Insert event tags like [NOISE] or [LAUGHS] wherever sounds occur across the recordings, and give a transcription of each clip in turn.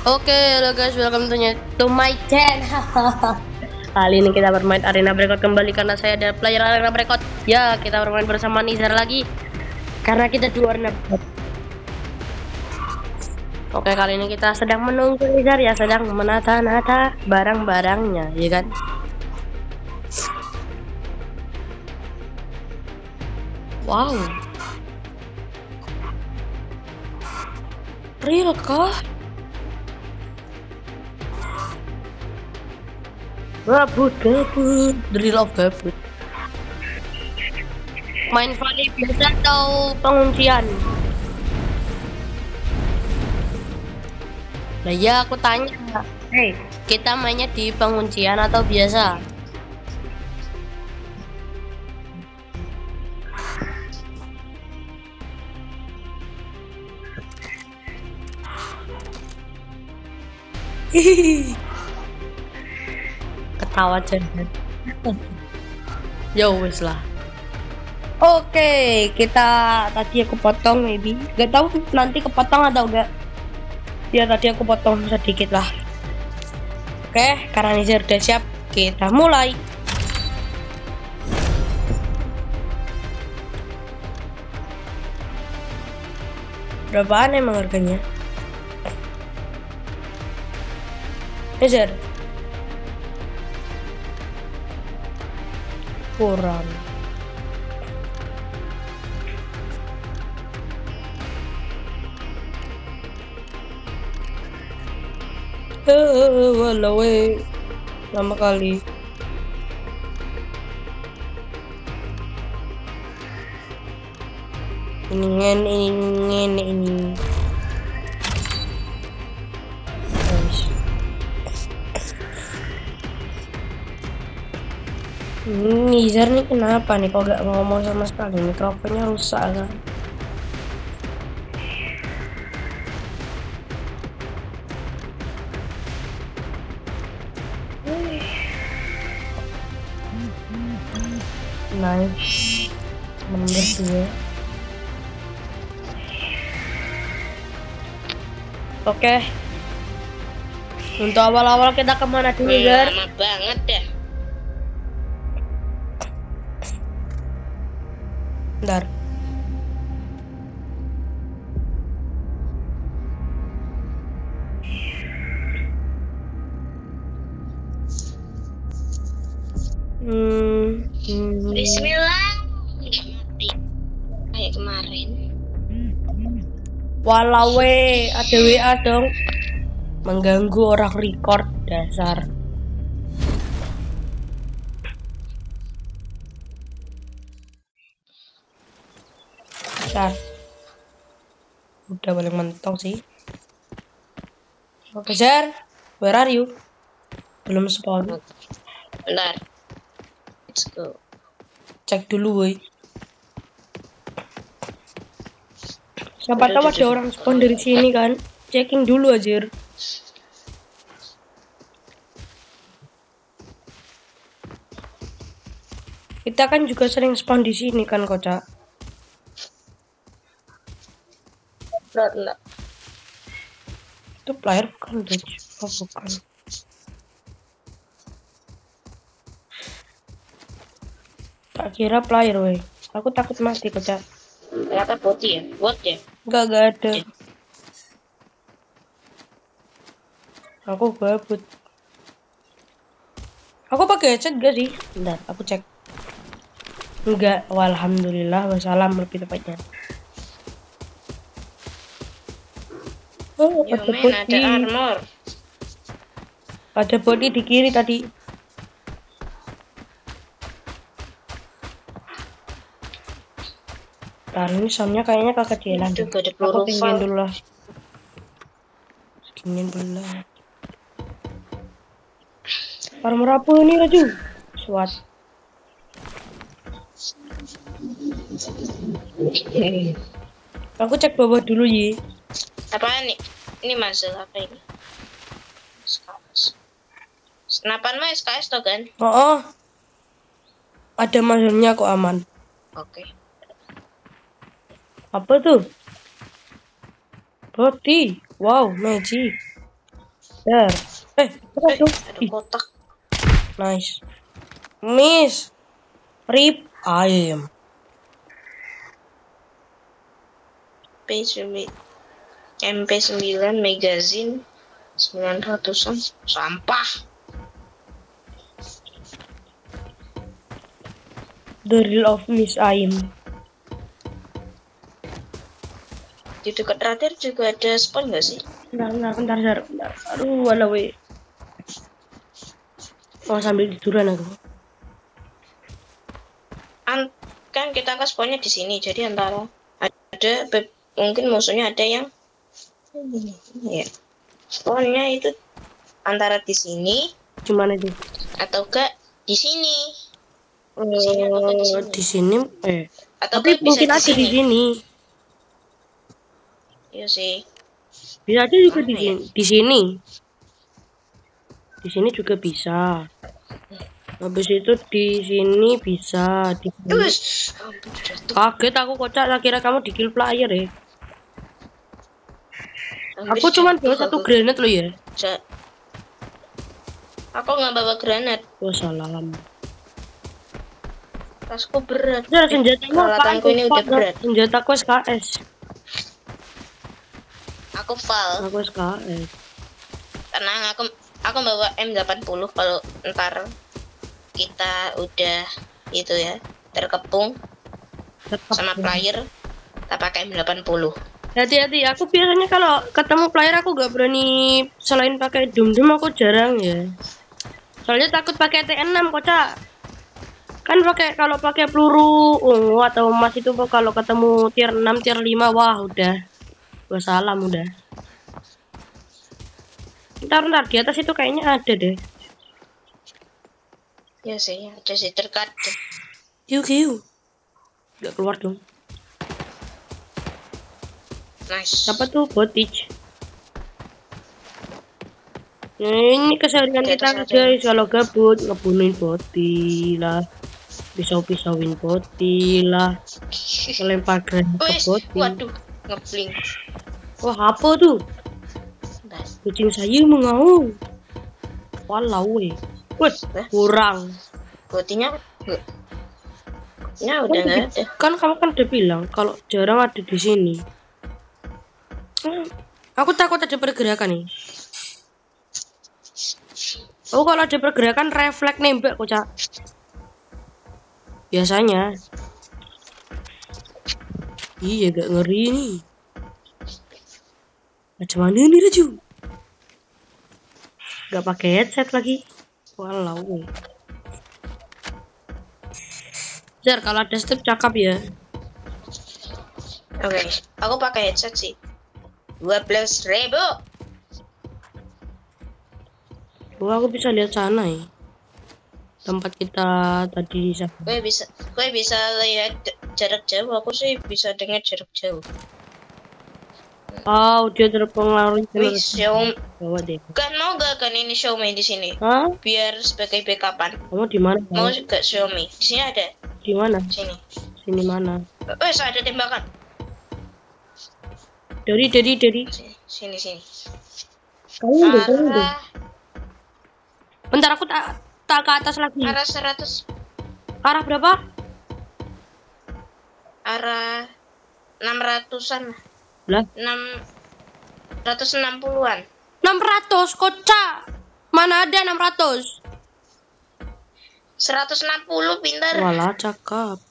Oke, halo guys, welcome to, to my channel. [LAUGHS] Kali ini kita bermain arena breakout kembali karena saya ada player arena breakout. Ya, kita bermain bersama Nizar lagi. Karena kita dua breakout. Oke, kali ini kita sedang menunggu Nizar ya, sedang menata-nata barang-barangnya, ya kan? Wow. Real kah? Gabut, gabut, drill of gabut. Main volley biasa atau penguncian? Nah ya aku tanya, hey, kita mainnya di penguncian atau biasa? Hihihi ketawa jangan ya lah. Oke kita tadi aku potong maybe. Gak tahu nanti kepotong atau enggak ya tadi aku potong sedikit lah. Oke karena ini sudah siap kita mulai. Berapaan emang harganya? Ezer kurang. Eh walau eh. Lama kali. Ini ini ini ini Nizar nih kenapa nih kok gak ngomong sama sekali? Mikrofonnya rusak kan? Nice nomor dua oke. Untuk awal-awal kita ke mana dulu Gar? lama banget ya Bentar. Hmm, hmm. Bismillah nggak mati kayak kemarin Walau we, ada WA dong. Mengganggu orang record dasar. Bentar. Udah paling mentok sih. Oke, Jar. Where are you? Belum spawn. bentar let's go Cek dulu, woi. Siapa tahu ada orang spawn dari sini kan? Checking dulu aja. Kita kan juga sering spawn di sini kan, kocak. Bentar Itu player bukan, Dej. Oh, bukan. Tak kira player, woi. Aku takut mati, kocak. ternyata bot ya bot ya Enggak, enggak ada. Aku gabut. Aku pakai headset gak sih? Bentar, aku cek. Enggak, walhamdulillah wassalam lebih tepatnya. Oh, yo ada ada body. armor Ada body di kiri tadi. Ini soundnya kayaknya kekecilan. Aduh, gak ada Aku fal. dulu lah. Tinggiin dulu lah. Armor apa ini Raju? SWAT. Aku cek bawah dulu Yi. Apa nih ini muzzle apa ini SKS senapan mah SKS tuh kan Oh, oh. Ada muzzle-nya kok aman. oke Apa tuh? Body. Wow, magic. There. Eh, apa Eh, ada kotak. nice. Miss. Rip ayam. MP9 MP9 magazine 900an sampah. The real of Miss Ayam. Di dekat radar juga ada spawn nggak sih? Bentar, bentar, bentar, bentar, bentar. Aduh, wala we. Mau sambil tiduran aku. An kan kita kan spawnnya di sini, jadi antara ada mungkin musuhnya ada yang ya spawnnya itu antara di sini Gimana itu? atau enggak di sini nggak di Eh, sini? di sini eh atau tapi mungkin di ada di sini. Iya sih. Bisa aja juga di ya? sini. Di sini. Di sini juga bisa. Habis itu di sini bisa. Di. Kaget aku kocak, kira kamu di kill player ya. Hampir Aku cuman bawa satu aku. granat loh ya. Aku nggak bawa granat. Wah salam. Tasku berat. Udah senjatamu peralatanku ini udah berat. Senjataku SKS. Aku fal. Aku SKS. Tenang, aku aku bawa M80 kalau ntar kita udah itu ya terkepung Tetap. sama player kita pakai M80 Hati-hati, aku biasanya kalau ketemu player aku gak berani selain pakai dum dum aku jarang ya. Soalnya takut pakai TN6 kocak. Kan pakai kalau pakai peluru ungu atau emas itu kok kalau ketemu tier 6 tier 5 wah udah. Wassalam udah. Ntar ntar di atas itu kayaknya ada deh. ya sih ada sih terkadang Yuk yuk. Gak keluar dong. Nice. Siapa tuh Botich? Nah, ini keseharian kita guys kalau gabut ngebunuhin boti lah. Pisau-pisauin boti lah. Melempar granat ke Wes, boti waduh ngeblink. Wah apa tuh? Bentar. kucing saya mengaum walau weh weh Lah. kurang. Botinya? Ya udah nggak ada. kan kamu kan udah bilang kalau jarang ada di sini aku takut ada pergerakan nih oh kalau ada pergerakan refleks nembak kocak biasanya. Iya gak ngeri nih macam mana nih Raju? Gak pakai headset lagi. Walau. Jar, kalau ada step cakap ya. oke aku pakai headset sih dua belas ribu Oh, aku bisa lihat sana ya. Tempat kita tadi di sana. gue bisa gue bisa lihat jarak jauh aku sih bisa dengar jarak jauh Oh, dia terpengaruh Wih, Xiaomi kan mau gak kan ini Xiaomi di sini Hah? biar sebagai backupan Kamu di mana? mau juga Xiaomi di sini ada Di mana? sini Sini mana? wes ada tembakan Dari, dari, dari. sini sini sini Kamu udah, kamu udah. Bentar aku tak tak ke atas lagi. arah 100 Arah berapa? arah 600-an Lah, 6 160-an 600 kocak. Mana ada 600? 160 pintar Walah, cakep.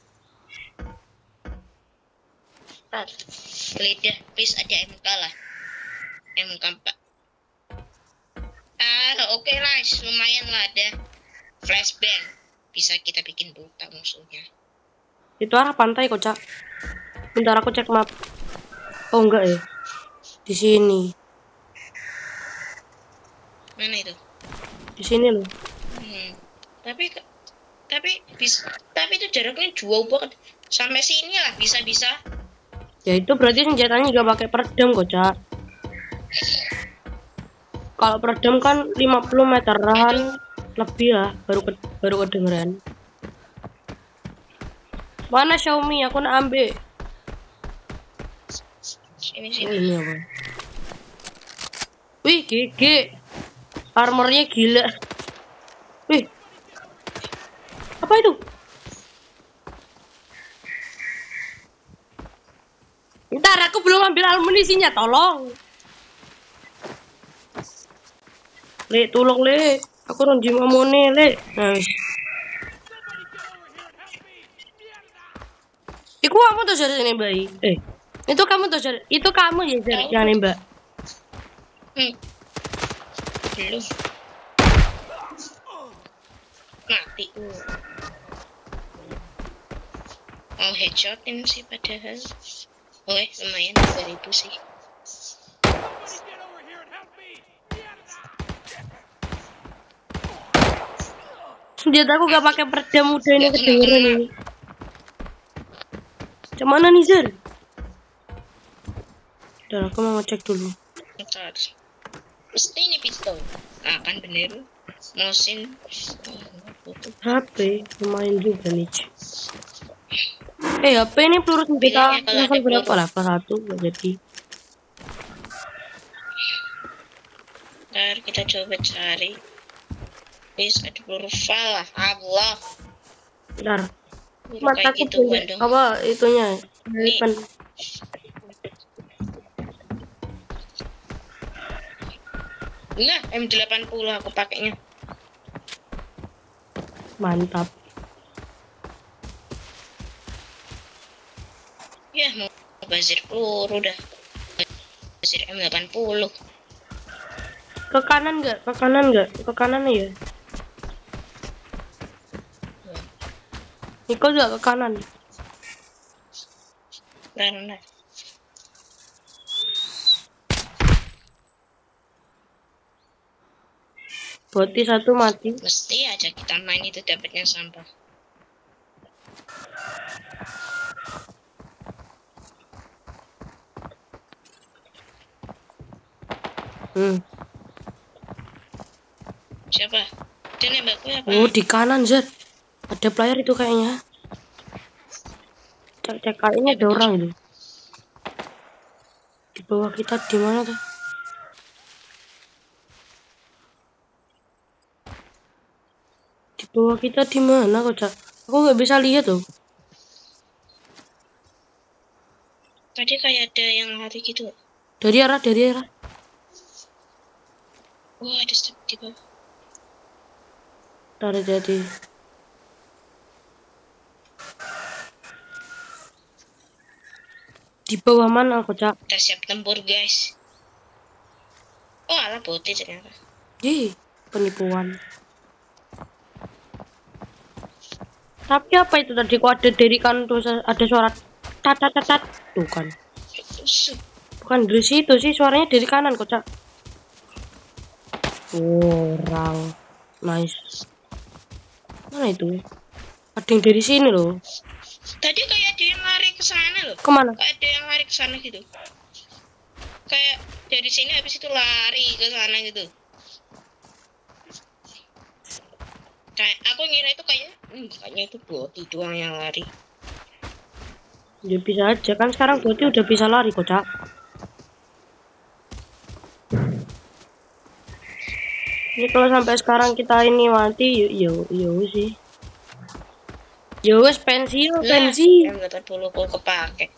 Bentar. lidah please ada MK lah MK 4 ah oke nice lumayan lah ada flashbang bisa kita bikin buta musuhnya Itu arah pantai kocak. Bentar aku cek map. Oh, enggak ya. Di sini. mana itu Di sini loh. hmm. tapi tapi bisa tapi itu jaraknya jauh banget sampai sini lah bisa bisa Ya itu berarti senjatanya juga pakai peredam kocak. Kalau peredam kan 50 meteran lebih lah baru ke, baru kedengeran. Mana Xiaomi? Aku nak ambil. sini Oh, sini ini apa? Wih, GG. Armornya gila. Wih. Apa itu? Ntar aku belum ambil amunisinya, tolong. Le, tolong le. Aku ronji mamone le. Nah. Iku kamu tuh jadi nembak Eh, itu kamu tuh jadi itu kamu ya jadi yang nembak. Hmm. Belum. Mati. Mau headshotin sih padahal. Oke, lumayan 2000 sih. Senjata aku gak pakai peredam muda ini kedengeran ini. Cuman nih Zer? Udah aku mau ngecek dulu. Ntar. Mesti ini pistol. Ah, kan bener. Mosin. HP lumayan juga nih. Eh HP ini peluru senjata Bilangnya kalau level ada berapa lah? Level satu gak jadi. Ntar kita coba cari. Please, ada peluru lah. Allah. Bentar. Mataku kayak gitu, punya Bandung. apa itunya? Nih. Depan. Nah, M80 aku pakainya. Mantap. Ya, mau bazir peluru dah. Bazir M80. Ke kanan nggak? Ke kanan nggak? Ke kanan ya? Niko juga ke kanan. Karena Boti satu mati. mesti aja kita main itu dapatnya sampah. Hmm. Siapa? Dia nembak gue apa? Oh di kanan Zed. Ada player itu kayaknya. Cek cek kayaknya ada orang itu. Di bawah kita di mana tuh? Di bawah kita di mana kok Cak? Aku nggak bisa lihat tuh. Tadi kayak ada yang lari gitu. Dari arah dari arah. Wah, ada step di bawah. Dari jadi. Di bawah mana kok Cak? Kita siap tempur, guys. Oh, alah putih ternyata. Ih, penipuan. Tapi apa itu tadi kok ada dari kan terus ada suara tat tat tat. Tuh kan. Bukan dari situ sih suaranya dari kanan kok, Cak. Orang. Nice. Mana itu? Ada yang dari sini loh. Tadi kayak ada yang lari ke sana loh. Ke mana? Kayak ada yang lari ke sana gitu. Kayak dari sini habis itu lari ke sana gitu. Kayak aku ngira itu kayak hmm, kayaknya itu boti doang yang lari. Ya bisa aja kan sekarang Boti udah bisa lari kok, Cak. Ini kalau sampai sekarang kita ini mati, yo yo yo sih. Yo wes pensiun, pensi. Yang 80 ku kepake.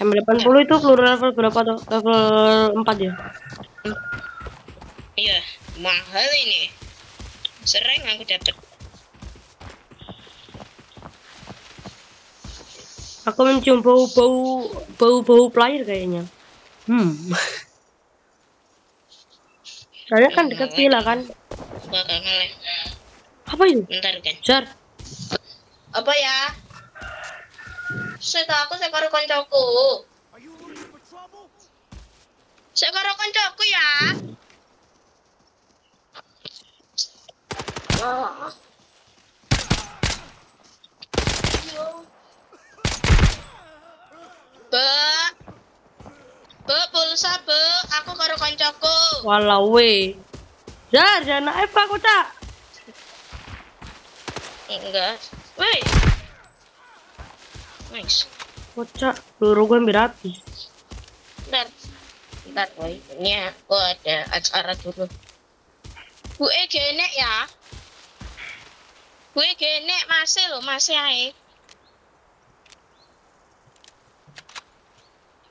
M80 itu peluru level berapa tuh? Level 4 ya? Iya, mahal ini. Sering aku dapet. Aku mencium bau-bau bau-bau player kayaknya. Hmm. Soalnya kan dekat villa kan. Bakal. Apa itu? Bentar kan. Jar. Apa ya? Saya aku saya karo koncoku. Saya karo koncoku ya. Ah. Be. Be pulsa be, aku karo koncoku. Walau we. Jar, jangan naik aku tak. Enggak. Woi. Nice. Kocak, peluru gue hampir habis. Bentar. Bentar ini aku ada acara dulu. Gue genek ya. Gue genek masih lo masih ae.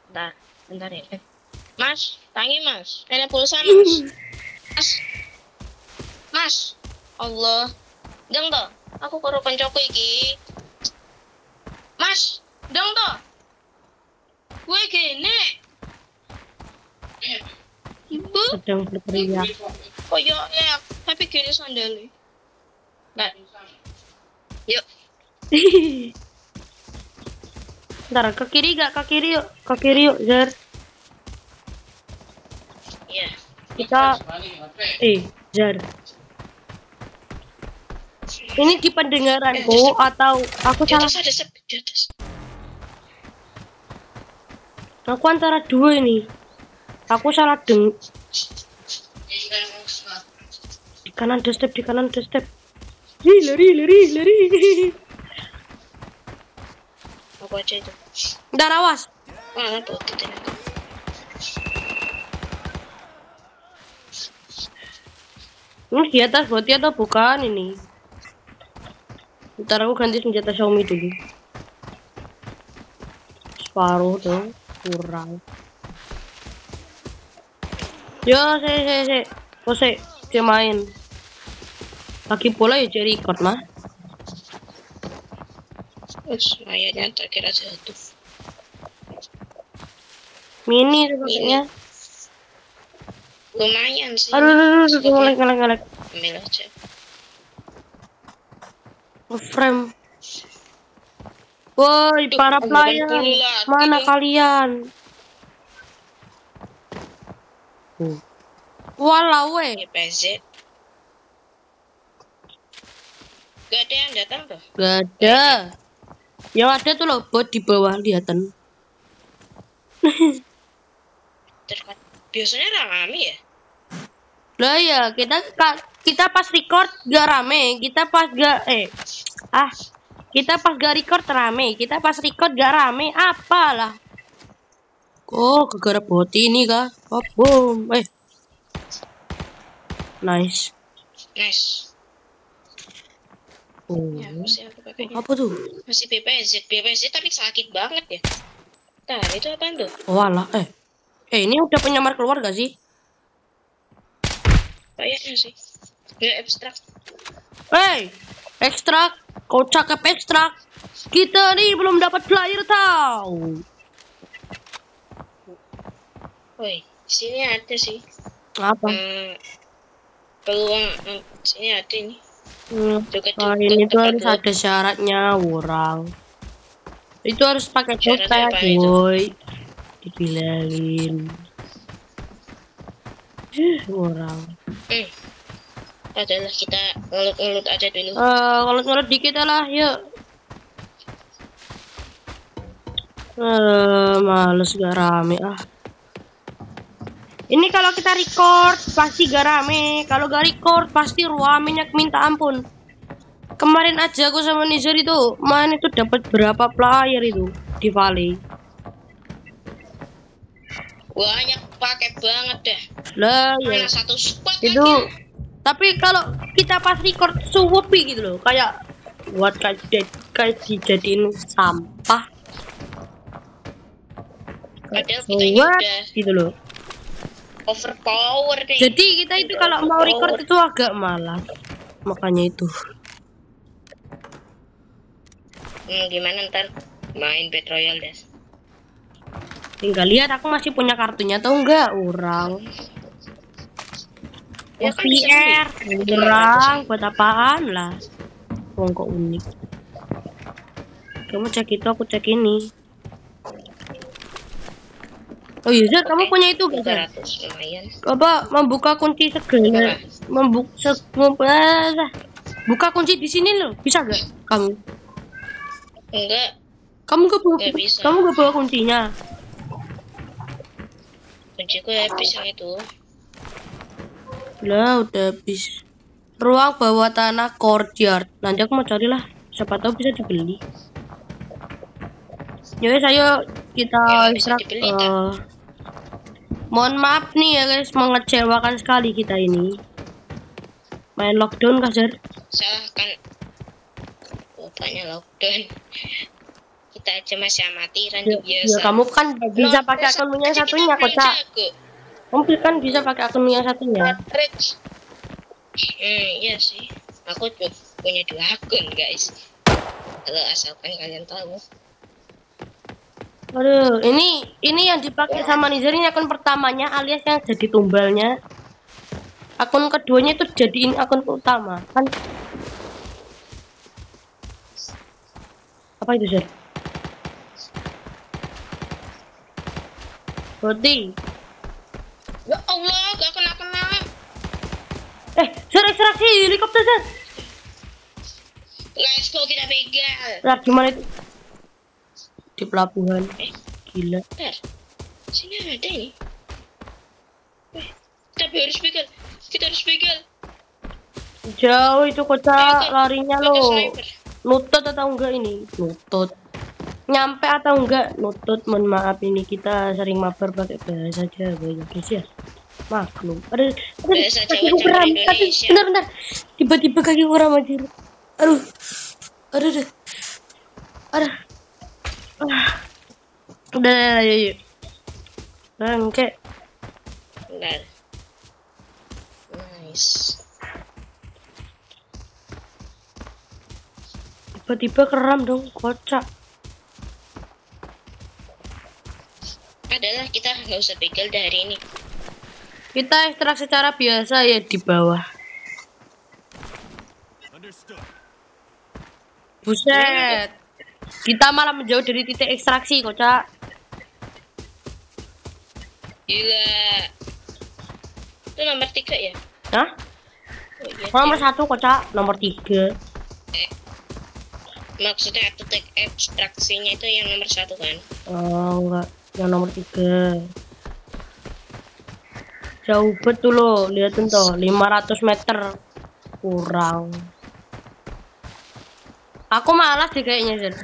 Bentar, bentar ya. Eh, Mas, tangi mas. Ada pulsa mas. Mas, mas. Allah. Deng toh, aku karo koncoku iki. Mas, deng toh. Gue genek. Ibu, sedang berteriak koyo ya, tapi gini sandalnya. Nah, yuk. [LAUGHS] ntar ke kiri gak? Ke kiri yuk. Ke kiri yuk Zer. Iya. kita eh Zer. Ini di pendengaranku atau aku Di salah atas ada sep, di atas. aku antara dua ini. Aku salah deng di kanan ada step di kanan ada step. Ih, lari lari lari. Aku aja itu. Ntar awas Mana bot itu? ini di atas boti atau bukan ini. Ntar aku ganti senjata Xiaomi dulu. Separuh tuh kurang. Yo se se se. Oh se dia main. Lagi pula ya jadi record mah? Terus mayatnya tak kira jatuh. Mini tuh pakainya Lumayan sih. aduh aduh aduh aduh ngelek ngelek ngelek Ambil aja. frame Woi, para lagi mana kalian? Walau weh, PZ. Gak ada yang datang tuh. gak ada. Yang ada tuh loh bot di bawah lihatan. [LAUGHS] Biasanya rame ya. Lah ya, kita kita pas record gak rame, kita pas gak eh ah kita pas gak record rame, kita pas record gak rame, apalah. Oh, gara bot ini kah? Oh, boom. Eh. Nice. Nice. Oh. Ya, aku pakainya. Apa tuh? Masih BPZ. BPZ tapi sakit banget ya. Nah, itu apa tuh? Oh alah, eh. Eh, ini udah penyamar keluar gak sih? Kayaknya sih. Ya, abstrak. Hey, ekstrak. Kau cakep ekstrak. Kita nih belum dapat player tahu. Woi, sini ada sih. Apa? Hmm, peluang hmm, sini ada ini. Hmm. Juga Oh, ini tuh harus ada syaratnya, orang. Itu harus pakai Syaratnya dompet, Dibilangin. Eh, orang. Hmm. Adalah kita ngelut-ngelut aja dulu. Eh, kalau ngurut dikit lah, yuk. Eh, males gak rame ah. Ini kalau kita record pasti gak rame. Kalau gak record pasti ruamenya minta ampun. Kemarin aja aku sama Nizar itu main itu dapat berapa player itu di Valley. Banyak pakai banget deh. Lah ya. Satu squad itu lagi. tapi kalau kita pas record suwepi gitu loh kayak buat kayak kayak dijadiin sampah Padahal kita udah gitu loh overpower nih. jadi kita itu kalau mau record itu agak malas makanya itu Hmm, gimana ntar main Battle Royale des? Tinggal lihat aku masih punya kartunya atau enggak. Orang Ya kan bisa OVR beli. kurang buat apaan lah? Wong kok unik. Kamu cek itu aku cek ini. Oh iya Zat, kamu punya itu gak Zat? 300 lumayan. coba membuka kunci segala membuka buka kunci di sini loh. Bisa gak kamu? Enggak, kamu gak bawa kamu gak bawa kuncinya kunciku habis yang itu. lah udah habis ruang bawah tanah courtyard nanti aku mau cari lah siapa tahu bisa dibeli ya wes, ayo kita Ya, istirahat Eh, Mohon maaf nih ya guys, mengecewakan sekali kita ini. Main lockdown kah, Zer? Salahkan bapaknya lockdown. Kita aja masih amatiran Ya, biasa. ya, kamu kan bisa pakai akun yang satunya, jago. Kamu kan bisa pakai akun yang satunya. Hmm, iya sih. Aku punya dua akun, guys. Kalau asalkan kalian tahu. Aduh, ini ini yang dipakai sama Nizar ini akun pertamanya alias yang jadi tumbalnya. Akun keduanya itu jadiin akun utama, kan? Apa itu, Zer? Roti. Ya Allah, gak kena-kena. Eh, Zer ekstraksi helikopter, Zer. Let's go, kita begal. Lah, gimana itu? Di pelabuhan. Eh, Gila. bentar. Sini ada ini. Eh, tapi harus begal. Kita harus begal. Jauh itu kocak larinya lo. Nutut atau enggak ini? Nutut. Nyampe atau enggak? Nutut. Mohon maaf ini kita sering mabar pakai bahasa Jawa ya guys ya. Maklum. Aduh, aduh, Bahasa kaki Jawa ku campur kram. Aduh, Indonesia. bentar, bentar. Tiba-tiba kaki kurang aja. Aduh. Aduh, aduh. Aduh. Ah. Udah, udah, udah, yuk. Bangke. Bentar. Nice. Tiba-tiba keram dong, kocak. Adalah kita nggak usah begal dari ini. Kita ekstrak secara biasa ya di bawah. Buset. Kita malah menjauh dari titik ekstraksi, kocak. Gila. Itu nomor tiga ya? Hah? Oh, iya. Nomor satu, kocak. Nomor tiga. Maksudnya titik ekstraksinya itu yang nomor satu kan? Oh, enggak. Yang nomor tiga. Jauh betul loh. Lihatin tuh. 500 meter. Kurang. Aku malas deh kayaknya, Zen.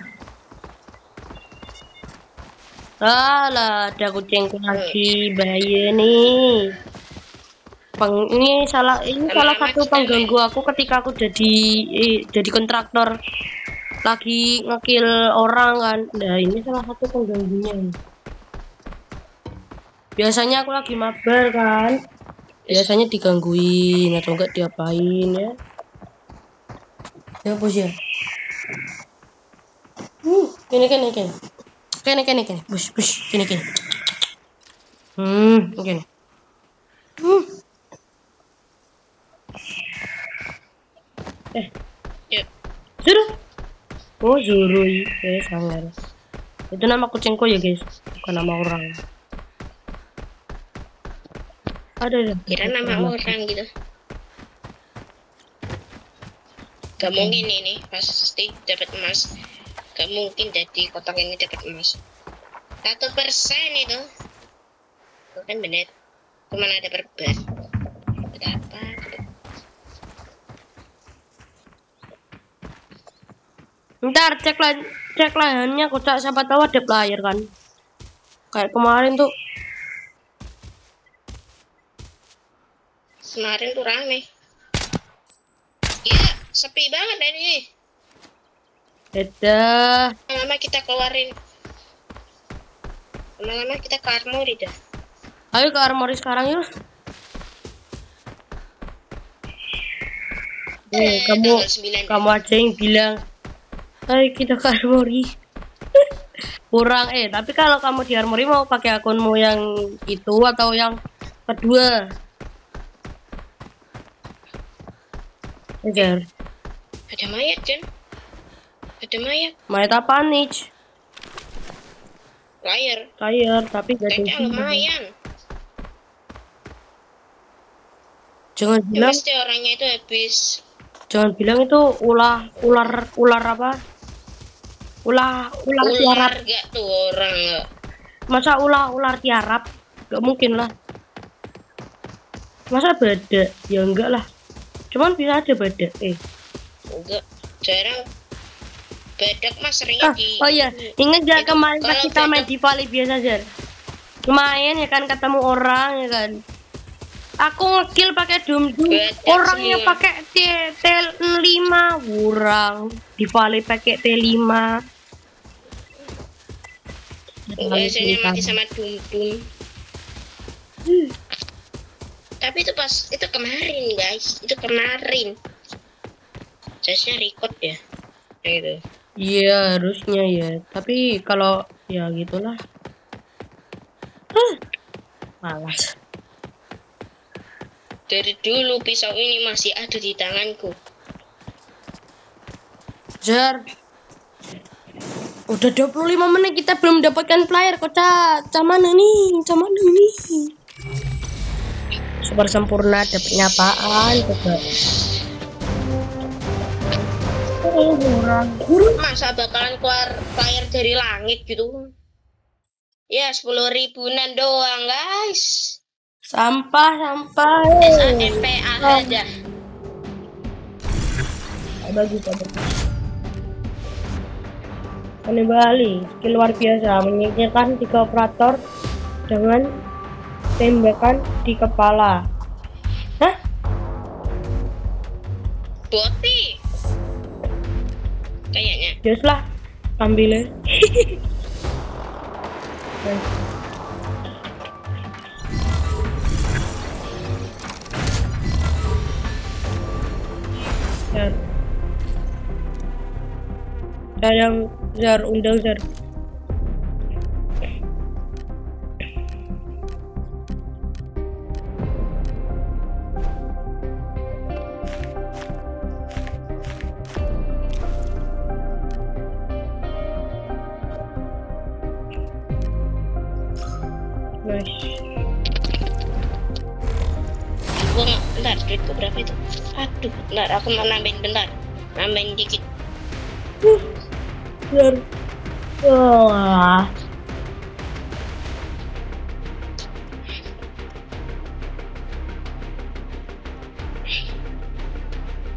Alah, ada kucingku lagi. Bahaya nih. Peng, ini salah ini salah satu pengganggu aku ketika aku jadi eh, jadi kontraktor lagi ngekill orang kan. Nah, ini salah satu pengganggunya. Biasanya aku lagi mabar kan. Biasanya digangguin atau enggak diapain ya. Ya bos ya. Hmm, kene kene kene. Kene kene kene. Bus bus kene kene. Hmm, kene. Hmm. Eh, Yuk. Zuru. Oh, Zuru. Eh, sangar. Itu nama kucingku ya, guys. Bukan nama orang. Ada ada. Kira nama orang gitu. Gak mungkin ini pasti dapat emas. Gak mungkin jadi kotak ini dapat emas. Satu persen itu. Bukan bener. Cuman ada perban. Berapa? Ntar cek lah cek lahannya kocak siapa tahu ada player kan. Kayak kemarin tuh Kemarin tuh rame. Ya, sepi banget ini. beda. Lama-lama kita keluarin. Lama-lama kita ke armory dah. Ayo ke armory sekarang yuk. Eh, Eh, kamu tanggal 9. kamu aja yang bilang ayo kita ke armory [LAUGHS] kurang eh tapi kalau kamu di armory mau pakai akunmu yang itu atau yang kedua Ejar, Ada mayat, Jen. Ada mayat. mayat apa nih? Layar. Layar, tapi gak ada isinya. lumayan. Jangan Ya, bilang, pasti orangnya itu habis. jangan bilang itu ulah ular ular apa? Ular tiarap. Ular gak tuh orang nggak. Masa ulah ular tiarap? Gak mungkin lah. Masa beda? Ya enggak lah. Cuman bisa aja beda. Eh. Enggak. Jarang. Badak mas seringnya Ah, di. oh iya, ingat gak Itu kemarin pas kita main badak- di Valley biasa Jar? lumayan ya kan ketemu orang ya kan aku ngekill pakai dum dum orangnya pakai T T5 kurang di Valley pakai T5 biasanya mati sama dum dum tapi itu pas itu kemarin guys itu kemarin Jasnya record ya Kayak gitu Iya harusnya ya. Tapi kalau ya gitulah. Huh. Malas. dari dulu pisau ini masih ada di tanganku Jar. Udah 25 menit kita belum mendapatkan player kocak. Cuman nih, cuman nih. Super sempurna dapetnya apaan coba? Oh, kurang. masa bakalan keluar player dari langit gitu ya sepuluh ribuan doang guys Sampah, sampah. SAMPA aja Oh, bagus, bagus. Ini Bali, skill luar biasa, menyingkirkan tiga operator dengan tembakan di kepala. Hah? boti kayaknya Just lah, ambil ya. Jar. [LAUGHS] Jar yang Jar undang Jar. Aku mau nambahin bentar nambahin dikit Uh. Wah.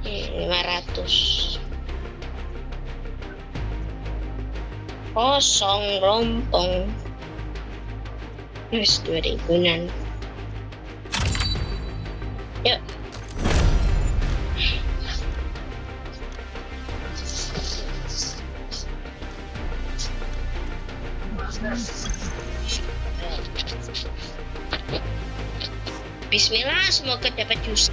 lima ratus kosong rompong Yes, dua ribuan. Jus.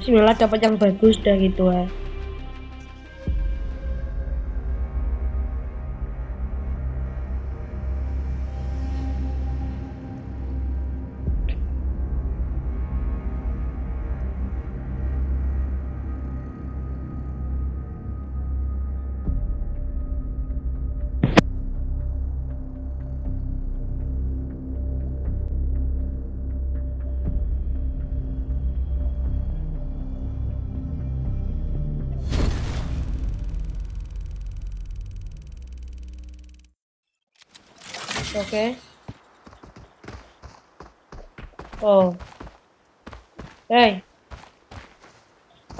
Bismillah dapat yang bagus dah gitu ya.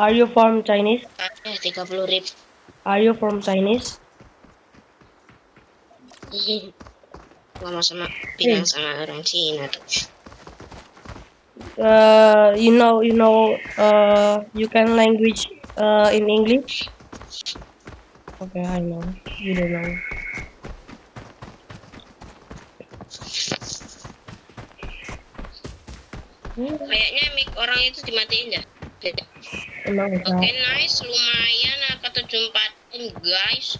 Are you from Chinese? Tiga puluh ribu. Are you from Chinese? Ngomong sama bilang sama orang Cina tuh. Uh, you know, you know, uh, you can language uh, in English. Okay, I know. You don't know. Hmm, Kayaknya mic orang itu dimatiin dah. Tidak. Oke, enggak. nice, lumayan angka 74 m guys.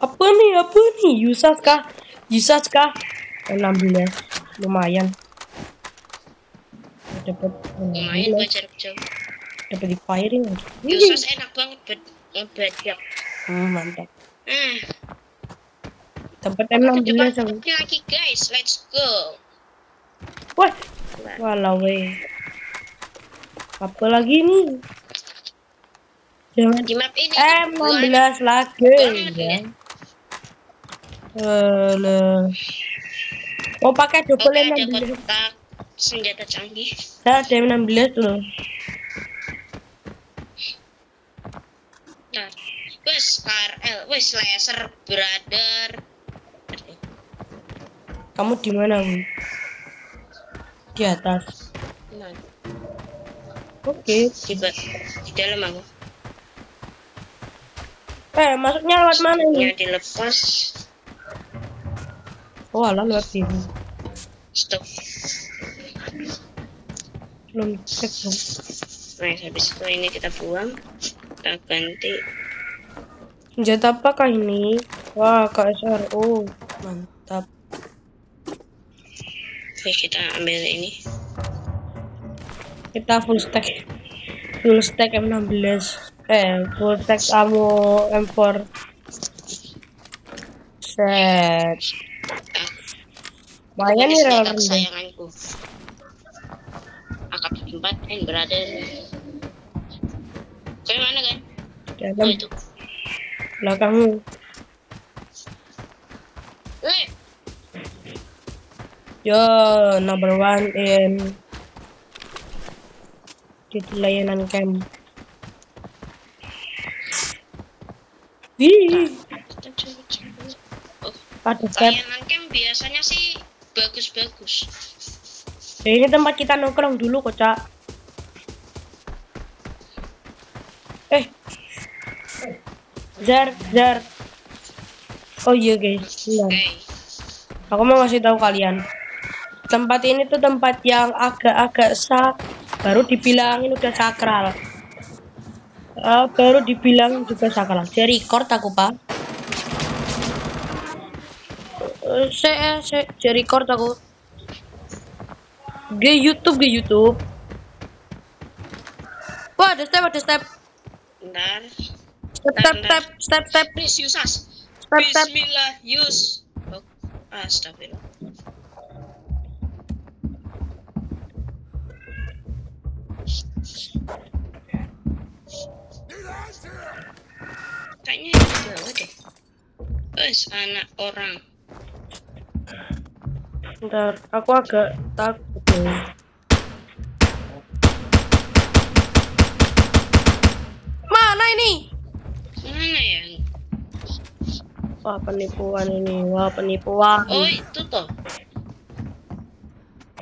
Apa nih? Apa nih? Yusas kah? Yusas kah? 16. Lumayan. Dapat Lumayan buat jarak jauh. dapat di firing lagi. Yusos enak banget buat ngebajak. Hmm, mantap. Hmm, Dapat coba M16 yang lagi guys, let's go. Wah, walau weh. Apa lagi nih? Jangan Di map ini M16 lagi banget ya. ya. Alah. Mau pakai Oke, double ada M16. kotak senjata canggih. Saya ada M16 loh. Nah, Wes KRL, wes laser brother. Kamu di mana, Wi? Di atas. Nah, Oke. di, ba- di dalam aku. Eh, masuknya lewat mana ini? Ya dilepas. Oh, alah lewat sini. Stop. Belum cek dong. Nah, habis itu ini kita buang. Kita ganti. Senjata apakah ini? Wah, KSR. Oh, mantap. Oke, kita ambil ini. Kita full stack. Full stack M16. Eh, full stack ammo M4. Set. Lumayan nih rel kesayanganku. Akap empat and brother. Ke mana kan? Oh Dalam itu. belakangmu. Yo, number one in di layanan camp. Wih, camp. layanan camp biasanya sih bagus-bagus. Ya, ini tempat kita nongkrong dulu, kocak. Eh, Zar, Zar. Oh iya guys. Oke. Aku mau ngasih tahu kalian. Tempat ini tuh tempat yang agak-agak sak, baru dibilangin udah sakral. Ah, baru dibilang juga sakral. Saya record aku pak. Eh, Saya, saya, saya record aku. Di YouTube, di YouTube. Wah, ada step, ada step. Bentar. Step, step, step, step, step, Please use us. step, step. Bismillah, use. Oh, astagfirullah. Kayaknya ini bawah deh. Wes, anak orang. Bentar, aku agak takut nih. Mana ini? Mana ya? Wah penipuan ini, wah penipuan. Oh, itu toh.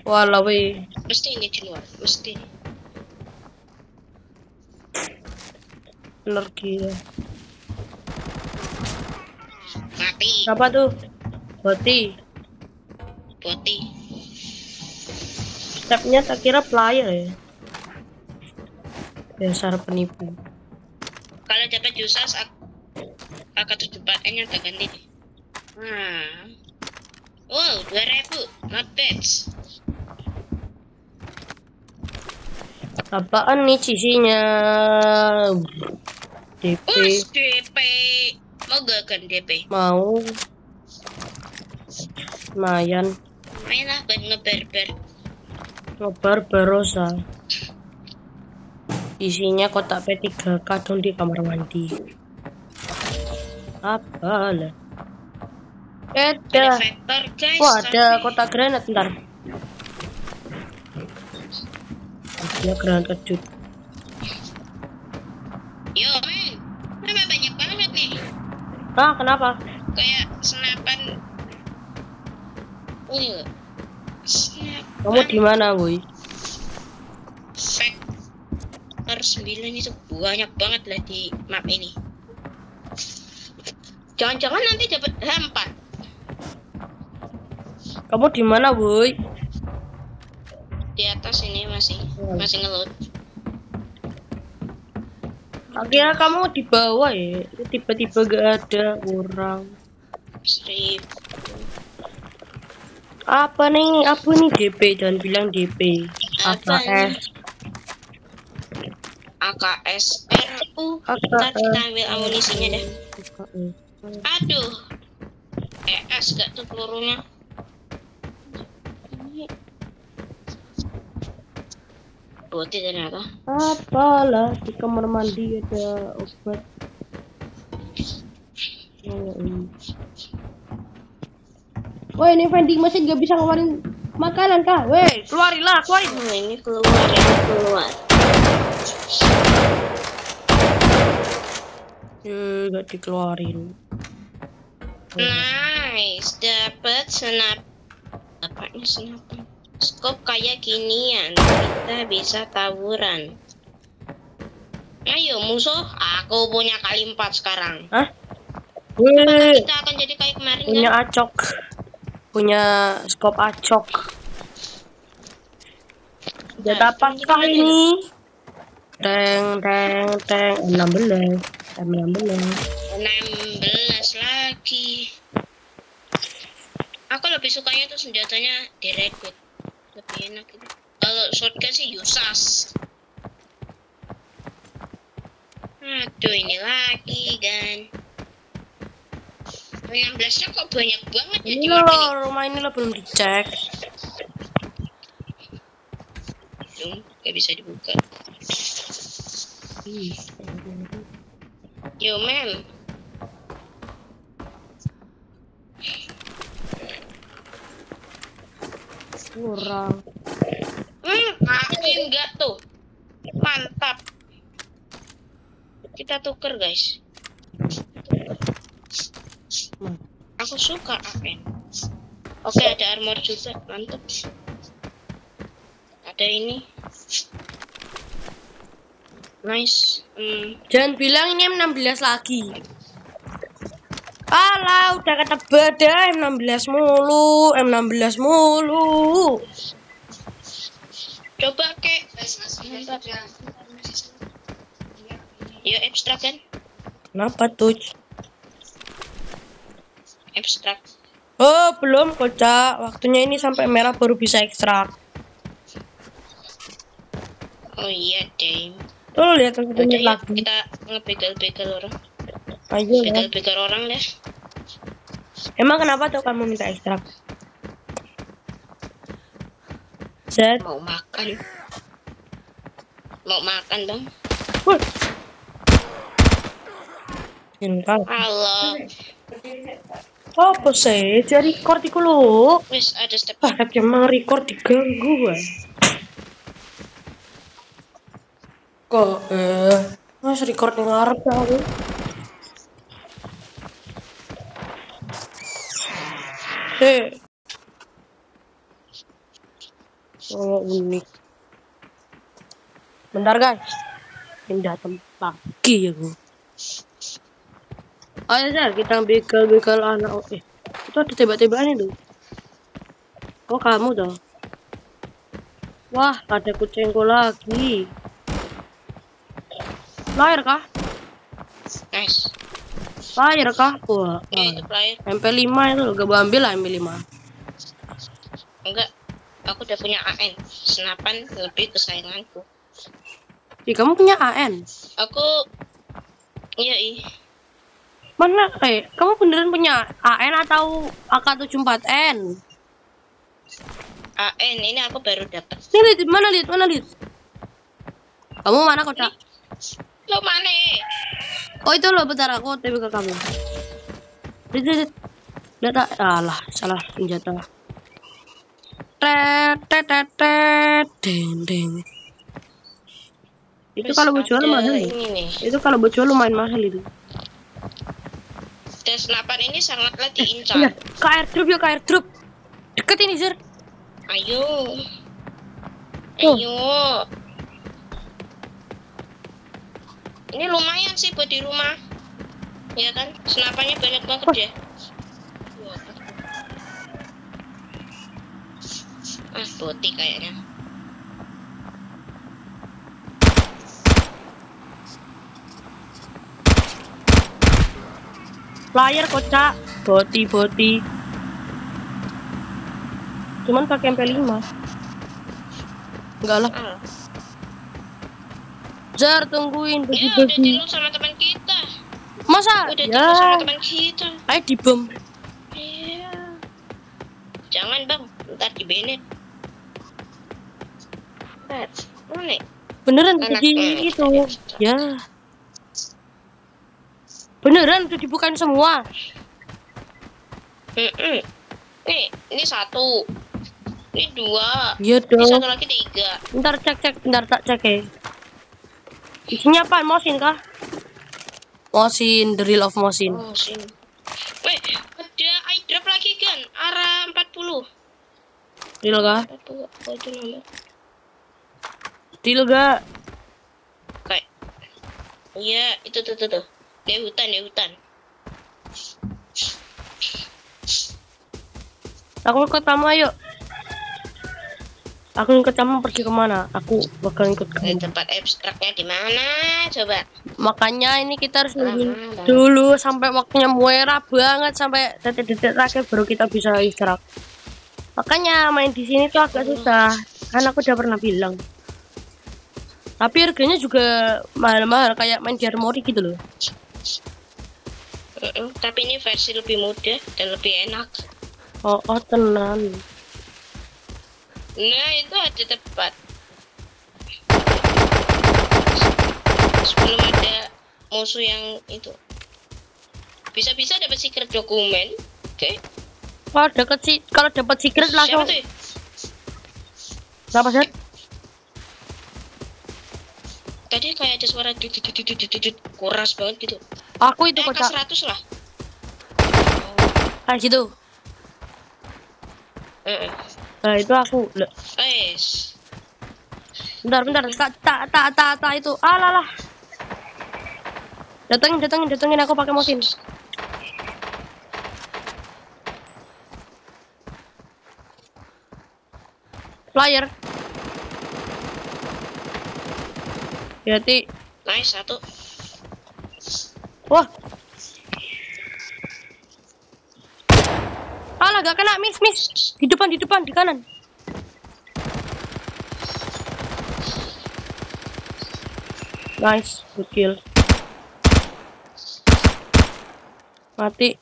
Weh. Mesti ini di luar. Mesti. Energi ya. Mati. Siapa tuh? Boti. Boti. Stepnya tak kira player ya. Dasar penipu. Kalau dapat jusas AK-74 nya udah ganti deh. Nah. Wow, 2000. Not bad. Apaan nih sisinya? DP Us, DP. Mau gak kan DP? mau. Lumayan. Main lah buat ngeberber. Ngebar Barosa. Isinya kotak P3 kadang di kamar mandi. Apa lah? Ada. Wah, ada kotak granat ntar. Ada granat kejut. Yo, men. Kenapa banyak banget nih? Ah, kenapa? Kayak senapan. Ini loh. Senapan. Kamu di mana, woi? Vector 9 itu banyak banget lah di map ini. Jangan-jangan nanti dapat H4. Kamu di mana, woi? Di atas ini masih masih ngeload. Akhirnya kamu di bawah ya. Tiba-tiba gak ada orang. Strip. Apa nih? Apa nih DP? Jangan bilang DP. AKS. AKS RU. Ntar kita ambil amunisinya deh. Aduh. ES gak tuh pelurunya. Putih ternyata. Apalah di kamar mandi ada obat. Oh, ini. Woi, ini vending machine gak bisa ngeluarin makanan kah? Woi, keluarilah, keluarin. Oh, ini keluar, ini keluar. Eh, gak dikeluarin. Nice, dapat senap. Apanya senapan? Skop kayak ginian, kita bisa tawuran. Ayo musuh, aku punya kali empat sekarang. Hah? Apakah kita akan jadi kayak kemarin punya kan? acok. Punya skop acok. Nah, apakah ini ini? Teng, teng, teng. M16. M16. 16 lagi. Aku lebih sukanya tuh senjatanya direkrut. Lebih enak gitu. Kalau shotgun sih Yusas. Aduh ini lagi kan. 16 nya kok banyak banget ya Ini map ini. loh, rumah ini loh belum dicek. Belum, gak bisa dibuka. Yo mem, Kurang. hmm, aku enggak tuh. Mantap. Kita tuker guys. Hmm. Aku suka AN. Oke ada armor juga, mantap. Ada ini. Nice. Hmm, Jangan bilang ini M16 lagi. Alah, udah kata beda M16 mulu, M16 mulu. coba kek. Ya abstrak kan? Kenapa tuh? Abstrak. Oh, belum kocak. Waktunya ini sampai merah baru bisa ekstrak. Oh iya deh. Tuh lihat satu Udah menit ya, lagi. kita ngebegal-begal orang. Ayo ya. Begal-begal orang deh. Emang kenapa tuh kamu minta ekstrak? Set. Mau makan. Mau makan dong. Wih. Tinggal. Halo. Apa sih? Jadi record iku lho. Wis ada step. Ah, tapi emang record diganggu gue. Kok eh mas record yang ngarep ya aku. [LAUGHS] Oh, unik. Bentar guys. Pindah tempat lagi ya gue. Ayo Zar, kita begal-begal anak. Oh, eh, itu ada tembak-tembakan itu. Oh kamu toh? Wah, ada kucingku lagi. Lahir kah? Nice. Lahir kah? Wah, Oke, itu player. MP5 itu gak mau ambil lah MP5. Enggak. Aku udah punya AN. Senapan lebih kesayanganku. Ih, kamu punya AN? Aku Iya, ih. Mana? Eh, kamu beneran punya AN atau AK74N? AN ini aku baru dapat. Nih, lihat, mana lihat, mana lihat? Kamu mana kocak? Lo mana? Oh itu loh, bentar aku TP ke kamu. Lihat, lihat, lihat. Lihat, ah. alah, salah senjata. Tet, tet, tet, tet, deng, deng. Itu kalau buat jual mahal ya? Itu kalau buat jual lumayan mahal itu. Dan senapan ini sangatlah Iya, diincar. ke airdrop ya, ke airdrop. Deket ini, Zer. Ayo. Ayo. Ini lumayan sih buat di rumah. Ya kan? Senapannya banyak banget ya. Ah, boti kayaknya. Layar kocak. Boti, boti. Cuman pakai MP5. Enggak lah. Ah. Zer, tungguin. Ya, udah dilung sama teman kita. Masa? Udah Ya. dilung sama teman kita. Ayo dibom. Iya. Jangan bang, ntar di mana? Beneran Anak jadi eh, itu. Ya. Beneran udah dibukain semua. Mm-mm. Nih, ini satu. Ini dua. Iya Ini dong. satu lagi tiga. Ntar cek cek, ntar tak cek ya. Isinya apa? Mosin kah? Mosin, the real of Mosin. Oh, sini. Weh, ada eye drop lagi kan? Arah 40. Real kah? 40 apa itu nomor? Real gak? Kayak. Iya, itu tuh tuh tuh. Di hutan, di hutan. Aku ikut kamu ayo. Aku ikut kamu pergi ke mana? Aku bakal ikut kamu. tempat abstraknya di mana? Coba. Makanya ini kita harus nungguin lama. dulu sampai waktunya merah banget sampai detik-detik terakhir baru kita bisa istirahat. Makanya main di sini tuh agak susah. Kan aku udah pernah bilang. Tapi harganya juga mahal-mahal kayak main di Armory gitu loh. Tapi ini versi lebih mudah dan lebih enak. Oh, oh tenan. Nah, itu ada tempat. Sebelum ada musuh yang itu. Bisa-bisa dapat secret dokumen. Oke. Kalau deket sih, kalau dapat secret Siapa langsung. tuh? ya? Siapa sih? Tadi kayak ada suara dut dut dut dut dut banget gitu. Aku itu Eh, kocak K100 lah. kayak gitu. Heeh. Nah itu aku. Wes. Bentar, bentar. Tak, tak, tak, tak, tak itu. Alah lah. Datengin, datengin, datengin aku pakai mosin. Flyer. Hati. Nice satu. Wah. Alah, gak kena, miss, miss. Di depan, di depan, di kanan. Nice, good kill. Mati.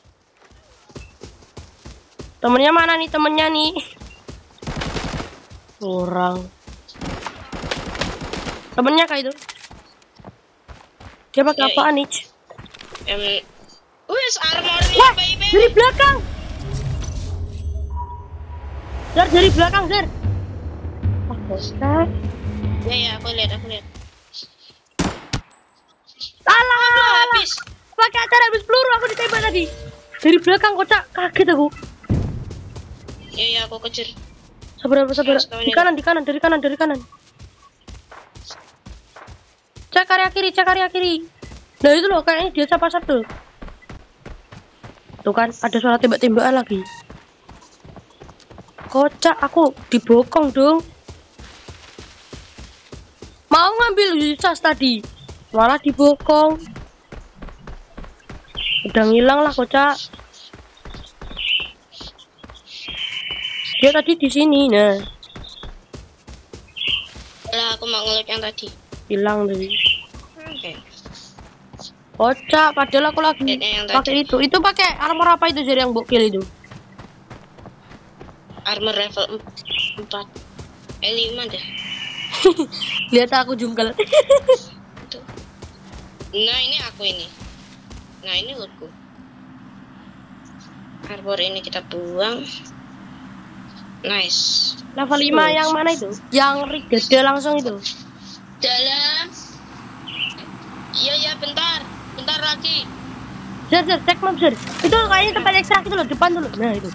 Temennya mana nih, temennya nih? Kurang. Temennya kayak itu. Dia pakai Ya, apaan nih? Em, wes armornya Wah, baby. dari belakang. Zer, dari belakang, Zer. Ah, bosan. Ya ya, aku lihat, aku lihat. Alah, alah. Habis. Pakai acara habis peluru aku ditembak tadi. Dari belakang kocak, kaget aku. Ya ya, aku kejar. Sabar, sabar, sabar. Di kanan, di kanan, dari kanan, dari kanan. Cek area kiri, cek area kiri. Nah itu loh, kayaknya dia siapa satu. Tuh kan, ada suara tembak-tembakan lagi. Kocak, aku dibokong dong. Mau ngambil Yusas tadi, malah dibokong. Udah ngilang lah kocak. Dia tadi di sini, nah Lah, aku mau ngeload yang tadi. hilang tadi. Oke. Kocak, padahal aku lagi pakai itu. Itu pakai armor apa itu jadi yang bokil itu? Armor level 4. Eh, 5 deh. [LAUGHS] Lihat aku jungkel. Nah, ini aku ini. Nah, ini lootku. Armor ini kita buang. Nice. Level 5 yang mana itu? Yang gede langsung itu. Dalam. Iya, iya, bentar. Bentar lagi. Zer, zer, cek map, zer. Itu kayaknya tempat ekstrak itu loh, depan dulu. Nah, itu.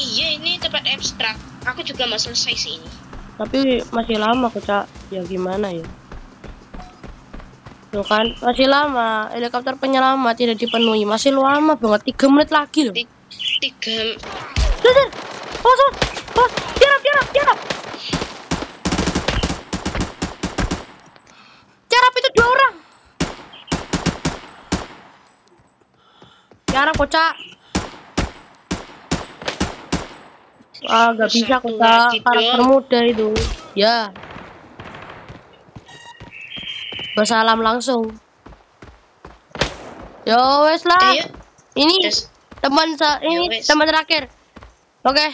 Iya, ini tempat abstrak. Aku juga mau selesai sih ini. Tapi masih lama kocak. Ya gimana ya? Tuh kan, masih lama. Helikopter penyelamat tidak dipenuhi. Masih lama banget. 3 menit lagi loh. Ti- Tiga. Zer. Oh, oh, oh. Tiarap, tiarap, tiarap. Tiarap itu dua orang. Tiarap kocak. Ah, gak bisa lagi Karakter muda itu. Ya. Bersalam langsung. Yo wes lah. Ayo. Ini Terus. teman sa ini Ya wes. teman terakhir. Oke.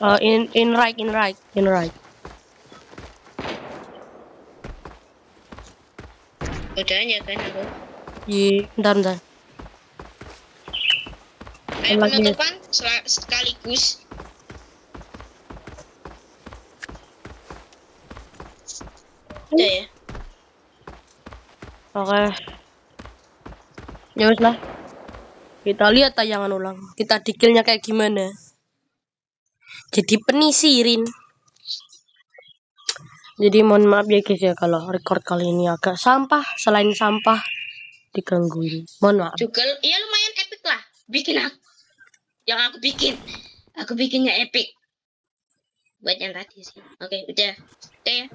Uh, in in right in right in right. Udah aja kan aku. Iya, bentar bentar. Ayo Lagi. penutupan sekaligus. Udah ya. Oke. Ya lah. Kita lihat tayangan ulang. Kita dikilnya kayak gimana. Jadi penisirin. Jadi mohon maaf ya guys ya kalau record kali ini agak sampah. Selain sampah digangguin. Mohon maaf. Juga ya lumayan epic lah. Bikin aku. Yang aku bikin. Aku bikinnya epic. Buat yang tadi sih. Oke, udah. Oke ya.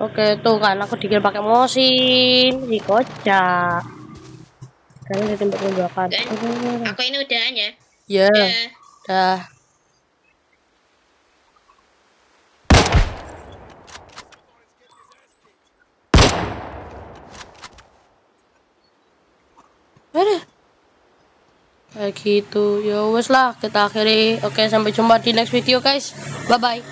Oke tuh kan aku dikil pakai mosin. Si kocak. Sekarang saya tembak tembakan. Aku ini udahan ya. Ya, Udah. dah. Ada. Kayak gitu. Ya wes lah, kita akhiri. Oke, sampai jumpa di next video guys. Bye bye.